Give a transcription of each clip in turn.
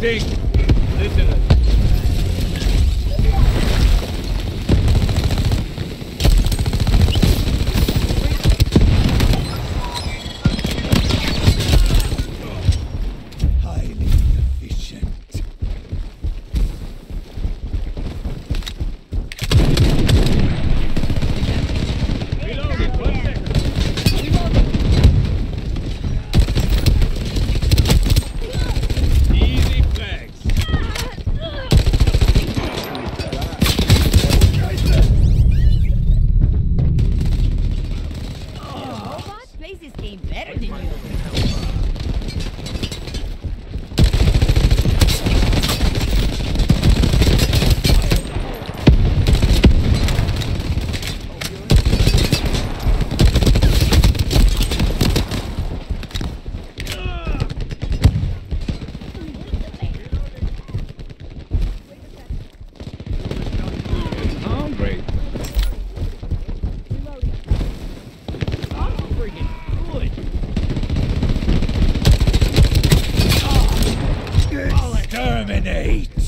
Listen. Dominate!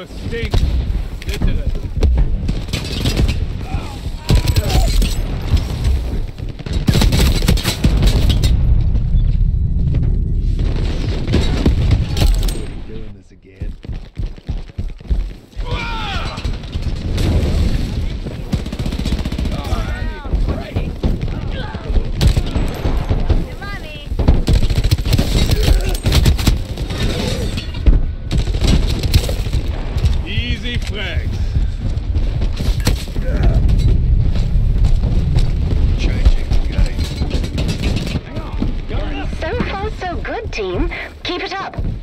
a stink. Keep it up.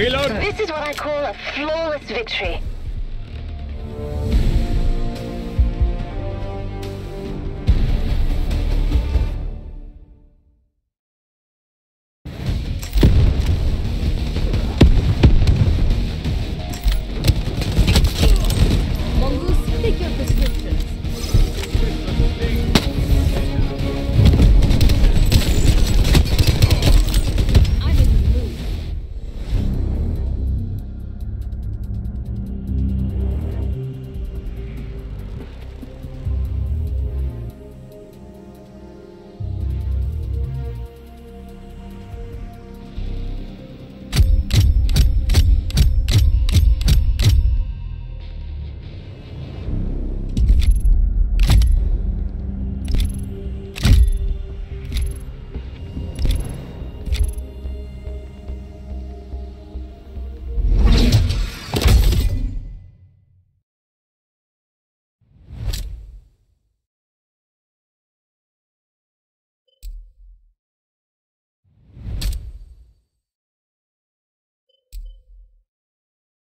Reload. This is what I call a flawless victory.